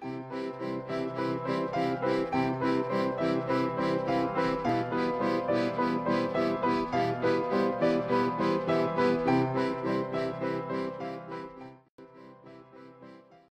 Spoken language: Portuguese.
Música